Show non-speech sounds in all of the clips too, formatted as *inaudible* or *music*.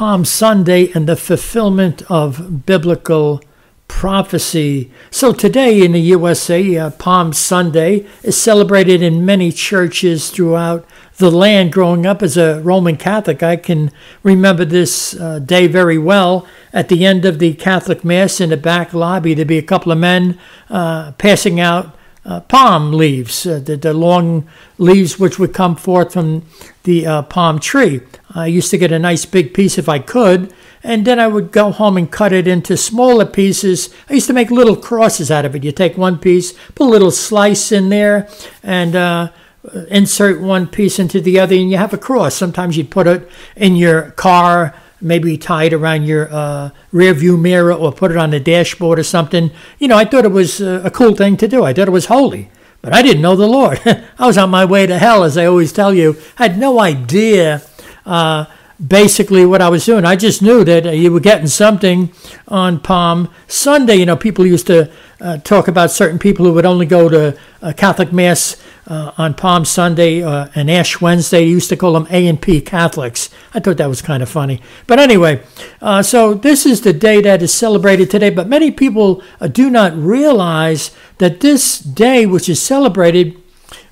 Palm Sunday and the fulfillment of biblical prophecy. So today in the USA, uh, Palm Sunday is celebrated in many churches throughout the land. Growing up as a Roman Catholic, I can remember this uh, day very well. At the end of the Catholic Mass in the back lobby, there'd be a couple of men uh, passing out uh, palm leaves, uh, the, the, long leaves which would come forth from the uh, palm tree. I used to get a nice big piece if I could, and then I would go home and cut it into smaller pieces. I used to make little crosses out of it. You take one piece, put a little slice in there, and uh, insert one piece into the other, and you have a cross. Sometimes you'd put it in your car maybe tie it around your uh, rear view mirror or put it on the dashboard or something. You know, I thought it was uh, a cool thing to do. I thought it was holy. But I didn't know the Lord. *laughs* I was on my way to hell, as I always tell you. I had no idea uh, basically what I was doing. I just knew that uh, you were getting something on Palm Sunday. You know, people used to uh, talk about certain people who would only go to Catholic Mass uh, on Palm Sunday uh, and Ash Wednesday. They used to call them A and P Catholics. I thought that was kind of funny. But anyway, uh, so this is the day that is celebrated today. But many people uh, do not realize that this day, which is celebrated,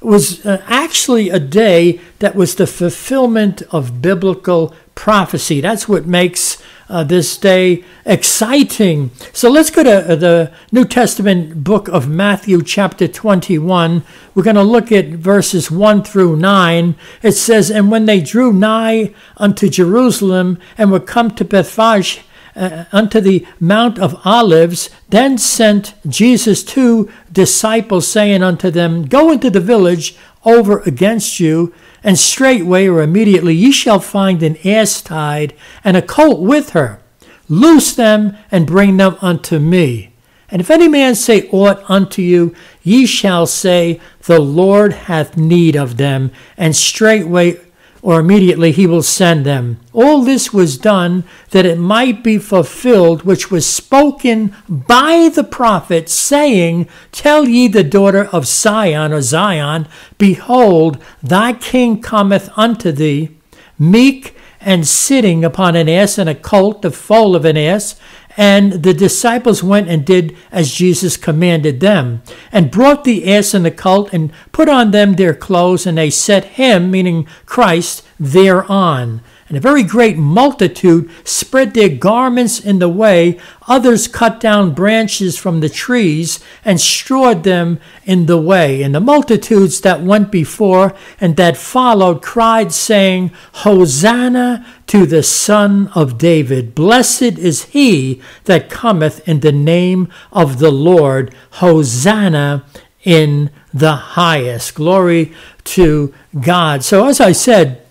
was uh, actually a day that was the fulfillment of biblical prophecy. That's what makes uh, this day exciting. So let's go to uh, the New Testament book of Matthew, chapter 21. We're going to look at verses 1 through 9. It says, And when they drew nigh unto Jerusalem and were come to Bethphage, uh, unto the Mount of Olives, then sent Jesus two disciples, saying unto them, Go into the village over against you, and straightway or immediately ye shall find an ass tied, and a colt with her. Loose them, and bring them unto me. And if any man say aught unto you, ye shall say, The Lord hath need of them, and straightway or immediately he will send them. All this was done that it might be fulfilled, which was spoken by the prophet, saying, Tell ye the daughter of Sion or Zion, Behold, thy king cometh unto thee, meek and sitting upon an ass and a colt, the foal of an ass, and the disciples went and did as Jesus commanded them, and brought the ass and the colt, and put on them their clothes, and they set him, meaning Christ, thereon. And a very great multitude spread their garments in the way. Others cut down branches from the trees and strawed them in the way. And the multitudes that went before and that followed cried, saying, Hosanna to the Son of David. Blessed is he that cometh in the name of the Lord. Hosanna in the highest. Glory to God. So, as I said,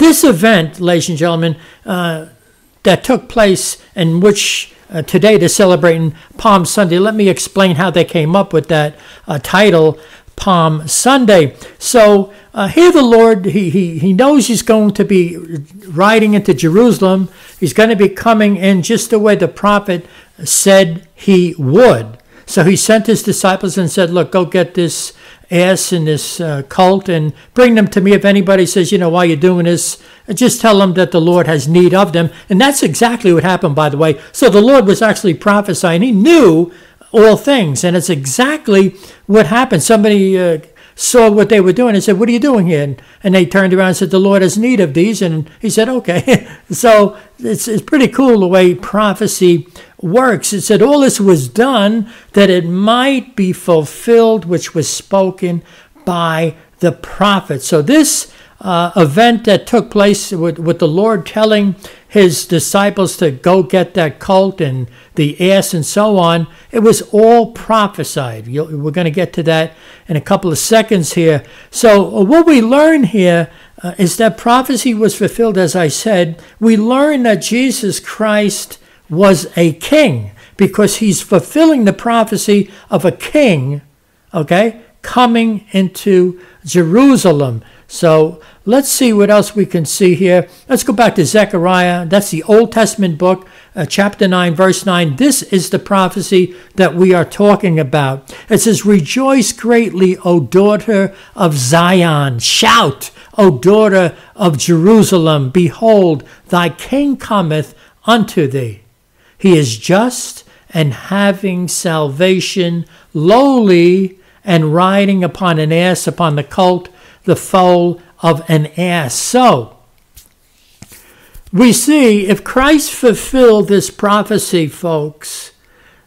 this event, ladies and gentlemen, uh, that took place and which uh, today they're celebrating Palm Sunday. Let me explain how they came up with that uh, title, Palm Sunday. So uh, here the Lord, he, he, he knows he's going to be riding into Jerusalem. He's going to be coming in just the way the prophet said he would. So he sent his disciples and said, Look, go get this ass in this uh, cult and bring them to me. If anybody says, you know, why you're doing this, just tell them that the Lord has need of them. And that's exactly what happened, by the way. So the Lord was actually prophesying. He knew all things. And it's exactly what happened. Somebody uh, saw what they were doing and said, What are you doing here? And, and they turned around and said, The Lord has need of these. And he said, Okay. *laughs* so it's, it's pretty cool the way prophecy works. It said, All this was done that it might be fulfilled, which was spoken by the prophet. So this uh, event that took place with, with the Lord telling his disciples to go get that colt and the ass and so on, it was all prophesied. You'll, we're going to get to that in a couple of seconds here. So, uh, what we learn here uh, is that prophecy was fulfilled, as I said. We learn that Jesus Christ was a king because he's fulfilling the prophecy of a king, okay? coming into Jerusalem. So let's see what else we can see here. Let's go back to Zechariah. That's the Old Testament book, uh, chapter 9, verse 9. This is the prophecy that we are talking about. It says, Rejoice greatly, O daughter of Zion. Shout, O daughter of Jerusalem. Behold, thy king cometh unto thee. He is just and having salvation, lowly and riding upon an ass, upon the colt, the foal of an ass. So, we see if Christ fulfilled this prophecy, folks,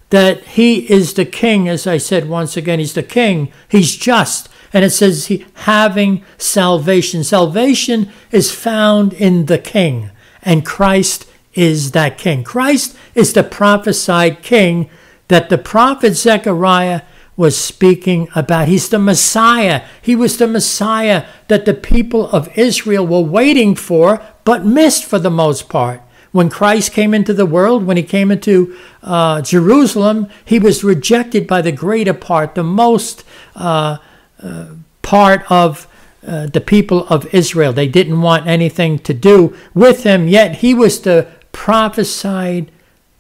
that he is the king, as I said once again, he's the king, he's just. And it says he having salvation. Salvation is found in the king, and Christ is that king. Christ is the prophesied king that the prophet Zechariah was speaking about. He's the Messiah. He was the Messiah that the people of Israel were waiting for, but missed for the most part. When Christ came into the world, when he came into uh, Jerusalem, he was rejected by the greater part, the most uh, uh, part of uh, the people of Israel. They didn't want anything to do with him, yet he was the prophesied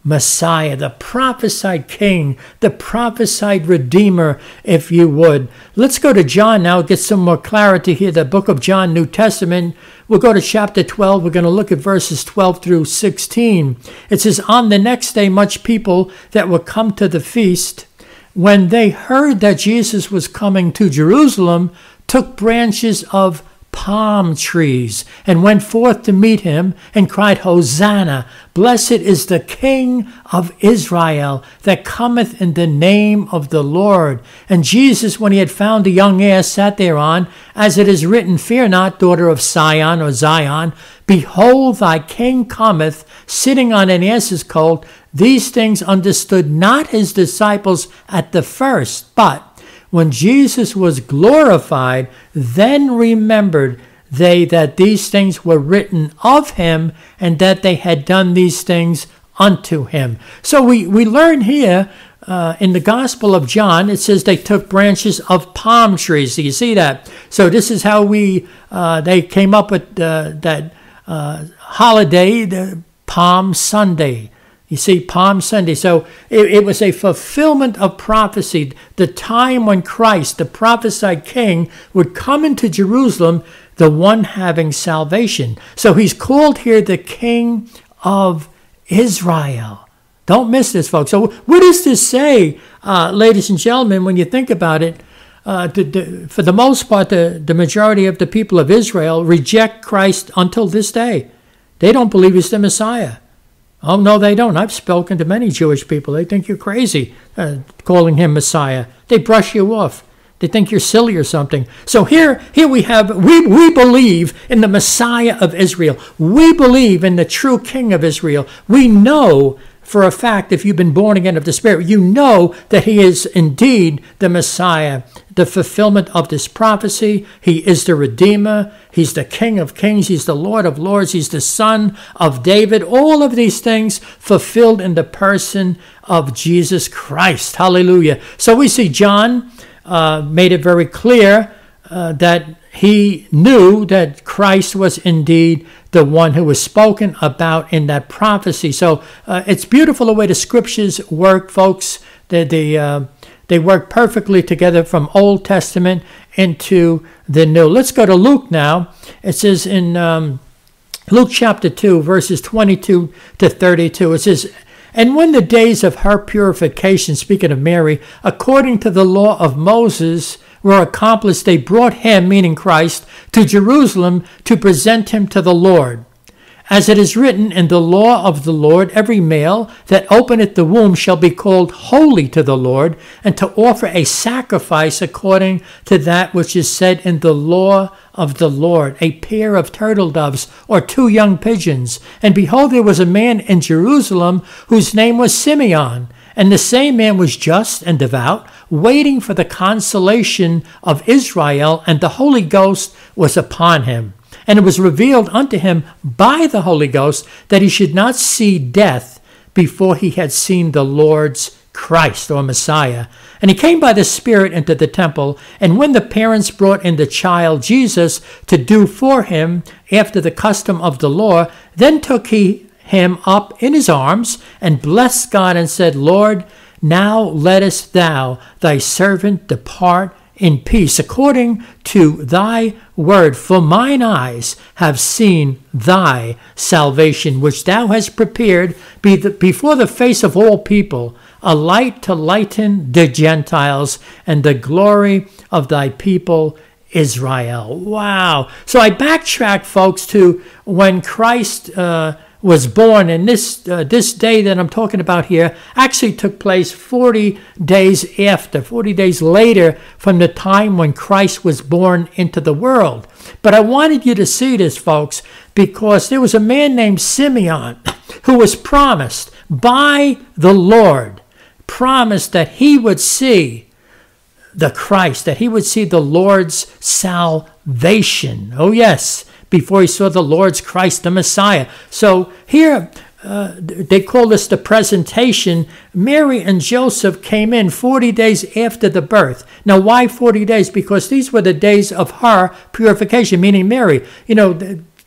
Messiah, the prophesied King, the prophesied Redeemer, if you would. Let's go to John now, get some more clarity here. The book of John, New Testament. We'll go to chapter 12. We're going to look at verses 12 through 16. It says, On the next day, much people that were come to the feast, when they heard that Jesus was coming to Jerusalem, took branches of palm trees and went forth to meet him and cried, Hosanna! Blessed is the King of Israel that cometh in the name of the Lord. And Jesus, when he had found the young ass, sat thereon, as it is written, Fear not, daughter of Sion or Zion. Behold, thy King cometh, sitting on an ass's colt. These things understood not his disciples at the first, but when Jesus was glorified, then remembered they that these things were written of him and that they had done these things unto him. So we, we learn here uh, in the Gospel of John, it says they took branches of palm trees. Do you see that? So this is how we uh, they came up with uh, that uh, holiday, the Palm Sunday. You see, Palm Sunday. So it, it, was a fulfillment of prophecy. The time when Christ, the prophesied king, would come into Jerusalem, the one having salvation. So he's called here the King of Israel. Don't miss this, folks. So, what does this say, uh, ladies and gentlemen, when you think about it? Uh, for the most part, the, the majority of the people of Israel reject Christ until this day. They don't believe he's the Messiah. Oh, no, they don't. I've spoken to many Jewish people. They think you're crazy uh, calling him Messiah. They brush you off. They think you're silly or something. So here, here we have, we, we believe in the Messiah of Israel. We believe in the true King of Israel. We know for a fact, if you've been born again of the Spirit, you know that He is indeed the Messiah, the fulfillment of this prophecy. He is the Redeemer. He's the King of Kings. He's the Lord of Lords. He's the Son of David. All of these things fulfilled in the person of Jesus Christ. Hallelujah. So we see John uh, made it very clear uh, that he knew that Christ was indeed the one who was spoken about in that prophecy. So uh, it's beautiful the way the scriptures work, folks. They, they, uh, they work perfectly together from Old Testament into the New. Let's go to Luke now. It says in um, Luke chapter 2, verses 22 to 32, it says, And when the days of her purification, speaking of Mary, according to the law of Moses, were accomplished, they brought him, meaning Christ, to Jerusalem to present him to the Lord. As it is written in the law of the Lord, every male that openeth the womb shall be called holy to the Lord, and to offer a sacrifice according to that which is said in the law of the Lord, a pair of turtle doves or two young pigeons. And behold, there was a man in Jerusalem whose name was Simeon. And the same man was just and devout, waiting for the consolation of Israel, and the Holy Ghost was upon him. And it was revealed unto him by the Holy Ghost that he should not see death before he had seen the Lord's Christ or Messiah. And he came by the Spirit into the temple. And when the parents brought in the child Jesus to do for him after the custom of the law, then took he him up in his arms and blessed God and said, Lord, now lettest thou thy servant depart in peace, according to thy word. For mine eyes have seen thy salvation, which thou hast prepared before the face of all people, a light to lighten the Gentiles and the glory of thy people Israel. Wow. So I backtrack, folks, to when Christ. Uh, was born, and this uh, this day that I'm talking about here actually took place 40 days after, 40 days later from the time when Christ was born into the world. But I wanted you to see this, folks, because there was a man named Simeon *coughs* who was promised by the Lord, promised that he would see the Christ, that he would see the Lord's salvation. Oh, yes before he saw the Lord's Christ, the Messiah. So here, uh, they call this the presentation. Mary and Joseph came in 40 days after the birth. Now, why 40 days? Because these were the days of her purification, meaning Mary. You know,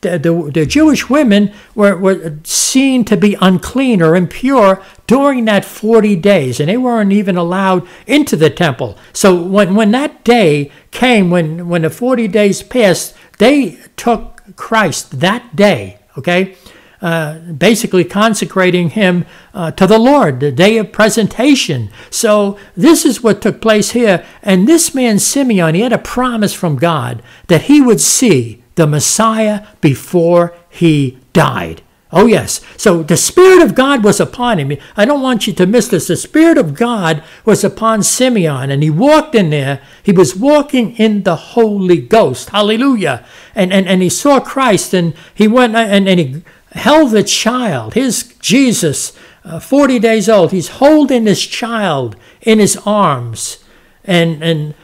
the, the, the, Jewish women were, were seen to be unclean or impure during that 40 days, and they weren't even allowed into the temple. So when, when that day came, when, when the 40 days passed, they took Christ that day, okay? Uh, basically consecrating him uh, to the Lord, the day of presentation. So, this is what took place here. And this man, Simeon, he had a promise from God that he would see the Messiah before he died. Oh, yes. So the Spirit of God was upon him. I don't want you to miss this. The Spirit of God was upon Simeon, and he walked in there. He was walking in the Holy Ghost. Hallelujah. And, and, and he saw Christ, and he went and, and he held the child, his Jesus, uh, 40 days old. He's holding this child in his arms. And, and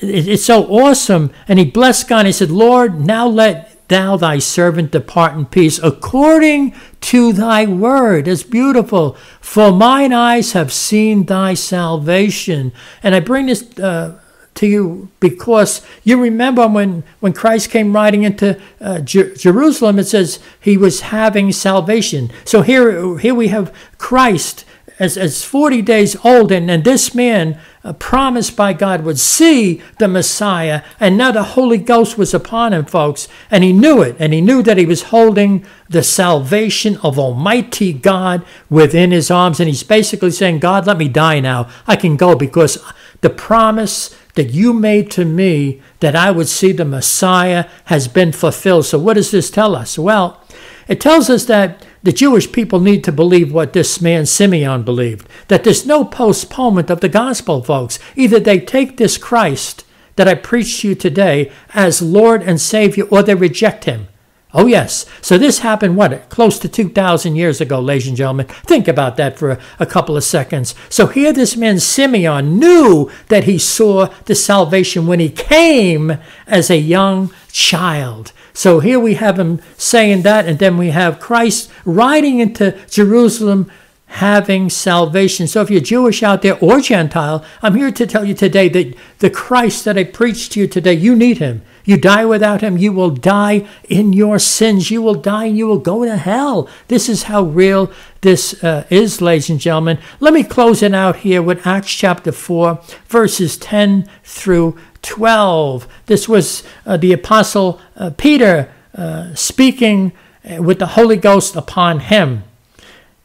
it's so awesome. And he blessed God. And he said, Lord, now let thou thy servant depart in peace according to thy word. It's beautiful. For mine eyes have seen thy salvation. And I bring this uh, to you because you remember when, when Christ came riding into uh, Jer- Jerusalem, it says he was having salvation. So here, here we have Christ as, as 40 days old, and, and this man promised by God would see the Messiah, and now the Holy Ghost was upon him, folks, and he knew it, and he knew that he was holding the salvation of Almighty God within his arms, and he's basically saying, God, let me die now. I can go because the promise that you made to me that I would see the Messiah has been fulfilled. So, what does this tell us? Well, it tells us that the Jewish people need to believe what this man Simeon believed that there's no postponement of the gospel, folks. Either they take this Christ that I preach to you today as Lord and Savior, or they reject him. Oh, yes. So this happened, what, close to 2,000 years ago, ladies and gentlemen. Think about that for a, couple of seconds. So here this man Simeon knew that he saw the salvation when he came as a young child. So here we have him saying that, and then we have Christ riding into Jerusalem having salvation. So if you're Jewish out there or Gentile, I'm here to tell you today that the Christ that I preached to you today, you need him. You die without him, you will die in your sins. You will die and you will go to hell. This is how real this uh, is, ladies and gentlemen. Let me close it out here with Acts chapter 4, verses 10 through 12. This was uh, the Apostle uh, Peter uh, speaking uh, with the Holy Ghost upon him.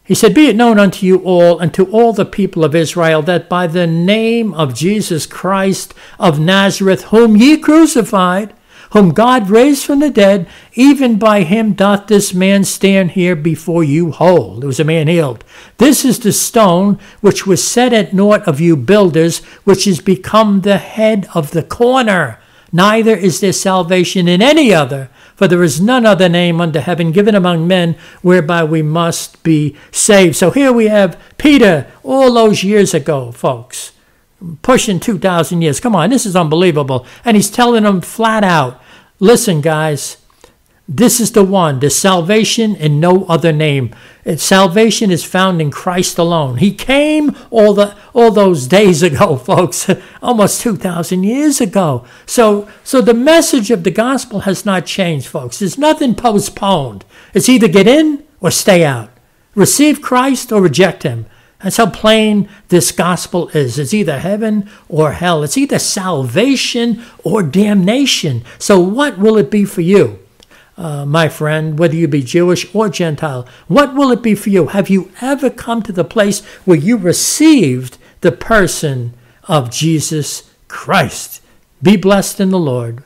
He said, Be it known unto you all and to all the people of Israel that by the name of Jesus Christ of Nazareth, whom ye crucified, whom God raised from the dead, even by him doth this man stand here before you whole. There was a man healed. This is the stone which was set at naught of you builders, which is become the head of the corner. Neither is there salvation in any other, for there is none other name under heaven given among men whereby we must be saved. So here we have Peter all those years ago, folks pushing 2,000 years. Come on, this is unbelievable. And he's telling them flat out listen, guys, This is the one, the salvation in no other name. Salvation is found in Christ alone. He came all the all those days ago, *laughs* folks, almost 2000 years ago. So so the message of the gospel has not changed, folks. There's nothing postponed. It's either get in or stay out. Receive Christ or reject him. That's how plain this gospel is. It's either heaven or hell. It's either salvation or damnation. So what will it be for you? uh, my friend, whether you be Jewish or Gentile, what will it be for you? Have you ever come to the place where you received the person of Jesus Christ? Be blessed in the Lord.